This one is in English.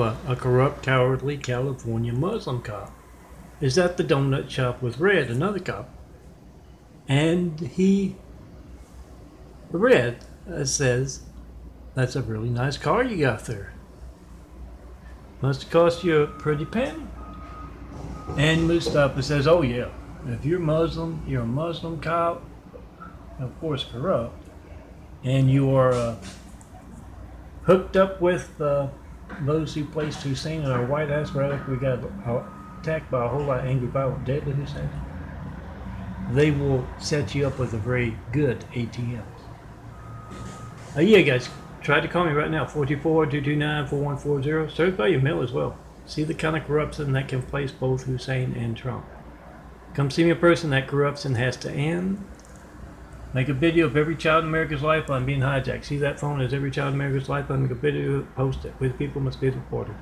a, corrupt, cowardly California Muslim cop is at the donut shop with Red, another cop. And he, Red, uh, says, That's a really nice car you got there. Must have cost you a pretty penny. And Mustafa says, Oh, yeah. If you're Muslim, you're a Muslim cop, of course corrupt, and you are uh, hooked up with uh, those who placed Hussein in our White House after we got attacked by a whole lot of angry, violent, deadly Hussein, they will set you up with a very good ATM. Uh, yeah, guys, try to call me right now, 424-229-4140. by your mail as well. See the kind of corruption that can place both Hussein and Trump. Come see me in person. That corruption has to end. Make a video of every child in America's life on being hijacked. See that phone as every child in America's life. I make a video, post it. With people must be reported.